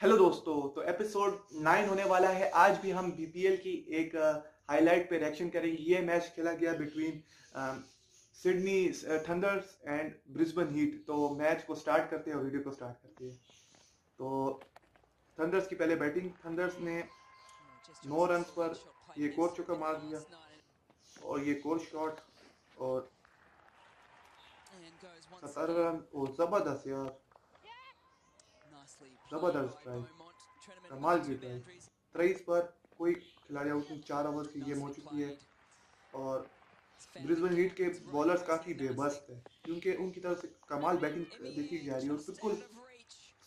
Hello दोस्तों तो episode nine होने वाला है। आज भी हम बीपीएल की एक हाईलाइट पे रिएक्शन करेंगे। ये मैच खेला गया between Sydney Thunders and Brisbane Heat तो मैच को स्टार्ट करते हैं और वीडियो को स्टार्ट करते हैं। तो थंडर्स की पहले बैटिंग थंडर्स ने नौ रन पर ये कोर चौका मार दिया और ये कोर शॉट और सत्रह रन और ज़बरदस्त यार। ज़बरदस्त ट्राई कमाल की ट्राई तेईस पर कोई खिलाड़ी आउट नहीं चार ओवर की गेम हो चुकी है और ब्रिस्बेन हीट के बॉलर्स काफ़ी बेबस है क्योंकि उनकी तरफ़ से कमाल बैटिंग देखी जा रही है और बिल्कुल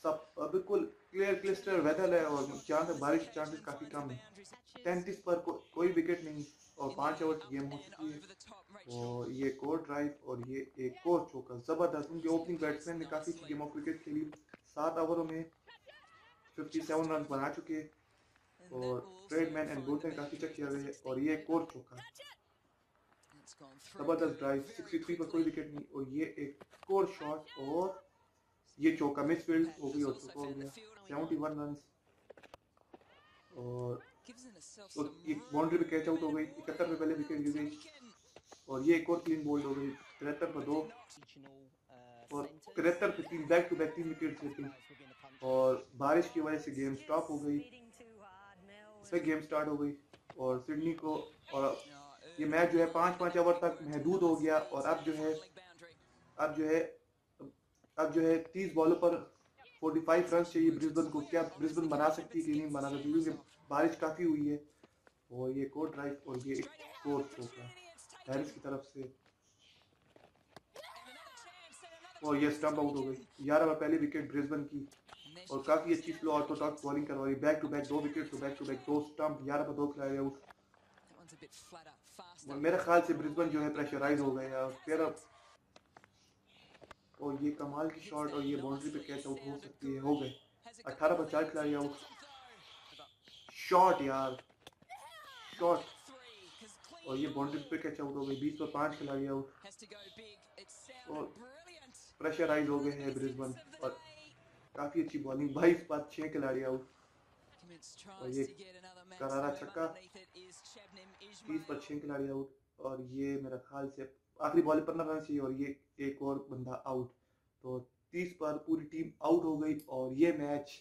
सब बिल्कुल क्लियर क्लिस्टर वेदर है और चांस बारिश के चांसेस काफ़ी कम है। तैंतीस पर को, कोई विकेट नहीं और पाँच ओवर की गेम हो चुकी है। और ये कोर ड्राइव और ये एक कोर चौका ज़बरदस्त। उनके ओपनिंग बैट्समैन ने काफ़ी अच्छी गेम ऑफ़ क्रिकेट खेली। सात ओवरों में 57 रन बना चुके। और ट्रेडमैन एंड बुलटन काफ़ी चेक किया गया और ये कोर चौका ज़बरदस्त ड्राइव 63 पर कोई विकेट नहीं। और ये एक कोर शॉट और ये चौका मिस फ़ील्ड हो गई और चौका हो गया। 71 रन और तो एक बाउंड्री पे कैच आउट हो गई। इकहत्तर पे पहले विकेट गिर। गई और ये एक और क्लीन बोल्ड हो गई, तिहत्तर पर दो। और तिहत्तर पे तीन बैक टू बैक तीन विकेट लेती और बारिश की वजह से गेम स्टॉप हो गई। फिर गेम स्टार्ट हो गई। और सिडनी को, और ये मैच जो है पाँच पाँच ओवर तक महदूद हो गया। और अब जो है, अब जो है, अब जो है तीस बॉलों पर फोर्टी फाइव रन चाहिए ब्रिस्बन को। क्या ब्रिस्बन बना सकती है कि नहीं बना सकती? क्योंकि बारिश काफ़ी हुई है। और ये कोर्ट ड्राइव और ये कोर्ट होगा हैरिस की तरफ़ से। और ये स्टम्प आउट हो गई। ग्यारह ओवर पहली विकेट ब्रिस्बन की। और काफ़ी अच्छी स्लो ऑर्थोडॉक्स बॉलिंग करवाई। बैक टू बैक दो wicket to back to back दो स्टंप ग्यारह पर दो खिलाए आउट मेरे ख्याल से ब्रिस्बन जो है प्रेशराइज हो गए और अब और ये कमाल की शॉट और ये बाउंड्री पे कैच आउट हो सकती है। हो गए। अठारह पर चार खिलाड़ी आउट शॉट यार। शॉट और ये बाउंड्री पे कैच आउट हो गई बीस पर पाँच खिलाड़ी आउट और प्रेशराइज हो गए हैं ब्रिस्बन और काफ़ी अच्छी बॉलिंग बाईस पर छः खिलाड़ी आउट और ये करारा छक्का तीस पर छः खिलाड़ी आउट और ये मेरा ख्याल से आखिरी बॉल पंद्रह रन चाहिए और ये एक और बंदा आउट तो तीस पर पूरी टीम आउट हो गई और ये मैच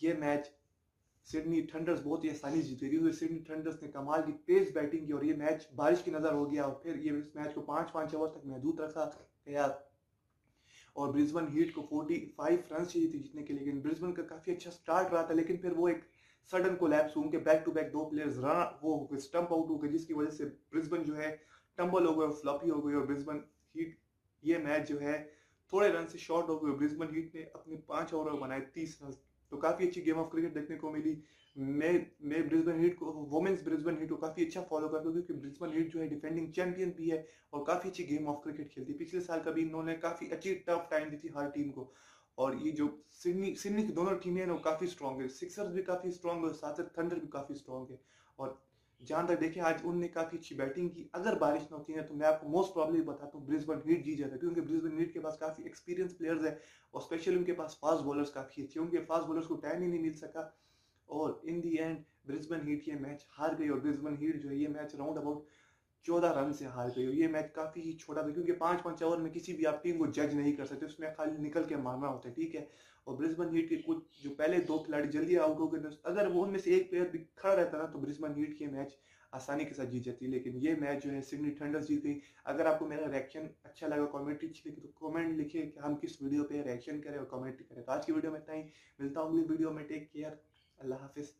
ये मैच सिडनी थंडर्स बहुत ही आसानी जीते, क्योंकि सिडनी थंडर्स ने कमाल की तेज बैटिंग की और ये मैच बारिश की नज़र हो गया, और फिर ये इस मैच को पाँच पाँच ओवर तक महदूद रखा गया। और ब्रिस्बन हीट को 45 रन चाहिए थे जीतने के लिए, लेकिन ब्रिस्बन का काफ़ी अच्छा स्टार्ट रहा था, लेकिन फिर वो एक सडन कोलैप्स उनके बैक टू बैक दो प्लेयर्स रन वो स्टंप आउट हो गए, जिसकी वजह से ब्रिस्बन जो है टम्बल हो गए और फ्लॉपी हो गई और ब्रिस्बन हीट ये मैच जो है थोड़े रन से शॉर्ट हो गए ब्रिस्बन हीट ने अपने पाँच ओवर बनाए, तीस रन तो काफ़ी अच्छी गेम ऑफ़ क्रिकेट देखने को मिली। मैं मैं ब्रिस्बेन हीट को वुमेन्स ब्रिस्बेन हीट को काफ़ी अच्छा फॉलो करता हूँ, क्योंकि ब्रिस्बेन हीट जो है डिफेंडिंग चैंपियन भी है और काफ़ी अच्छी गेम ऑफ़ क्रिकेट खेलती है। पिछले साल का भी इन्होंने काफ़ी अच्छी टफ टाइम दी थी हर टीम को। और ये जो सिडनी सिडनी की दोनों टीमें हैं वो काफ़ी स्ट्रॉन्ग है। सिक्सर्स भी काफ़ी स्ट्रॉन्ग है साथ साथ थंडर भी काफ़ी स्ट्रॉन्ग है। और जहाँ तक देखिए, आज उनने काफ़ी अच्छी बैटिंग की। अगर बारिश न होती है तो मैं आपको मोस्ट प्रॉब्लम बताता हूँ ब्रिस्बन हीट जीत जाता क्योंकि ब्रिस्बन हीट के पास काफ़ी एक्सपीरियंस प्लेयर्स है और स्पेशली उनके पास फास्ट बॉलर्स काफ़ी अच्छे उनके फास्ट बॉलर्स को टाइम ही नहीं मिल सका और in the end Brisbane Heat ये मैच हार गई और ब्रिस्बन हीट जो है, ये मैच राउंड अबाउट चौदह रन से हार गई और ये मैच काफ़ी ही छोटा था, क्योंकि पाँच पाँच ओवर में किसी भी आप टीम को जज नहीं कर सकते, उसमें खाली निकल के मारना होता है, ठीक है? और ब्रिस्बन हीट के कुछ जो पहले दो खिलाड़ी जल्दी आउट हो गए अगर वो उनमें से एक प्लेयर भी खड़ा रहता ना तो ब्रिस्बन हीट के मैच आसानी के साथ जीत जाती है लेकिन ये मैच जो है सिडनी थंडर्स जीत। गई अगर आपको मेरा रिएक्शन अच्छा लगा कमेंट्री अच्छी लगी तो कमेंट लिखिए कि हम किस वीडियो पे रिएक्शन करें और कमेंट करें। तो आज की वीडियो में इतना ही। मिलता हूँ अगली वीडियो में। टेक केयर अल्लाह हाफिज़।